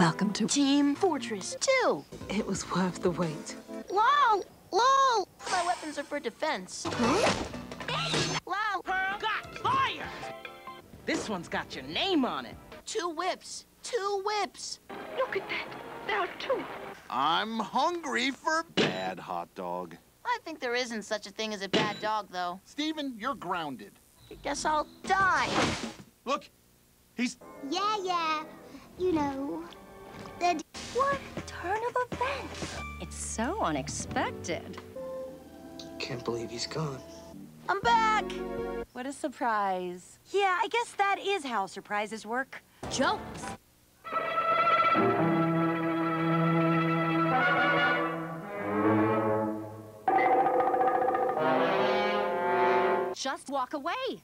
Welcome to Team Fortress 2. It was worth the wait. LOL! LOL! My weapons are for defense. Huh? LOL! Got fire! This one's got your name on it. Two whips. Two whips. Look at that. There are two. I'm hungry for bad hot dog. I think there isn't such a thing as a bad dog, though. Steven, you're grounded. I Guess I'll die. Look, he's Yeah, yeah. You know. So unexpected. Can't believe he's gone. I'm back. What a surprise. Yeah, I guess that is how surprises work. Jokes. Just walk away.